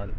Yani